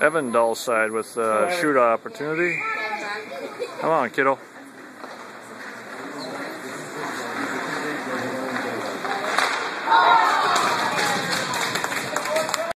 Evan Doll side with uh, shoot opportunity. Come on, kiddo.